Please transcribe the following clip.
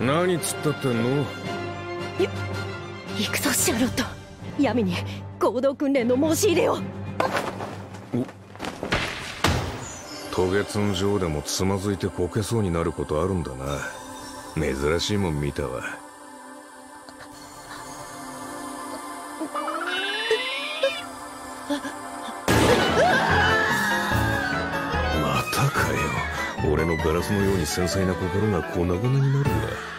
何つったってんの？行くぞシャーロット闇に合同訓練の申し入れを。渡月場でもつまずいてこけそうになることあるんだな。珍しいもん見たわ俺のガラスのように繊細な心が粉々になるんだ。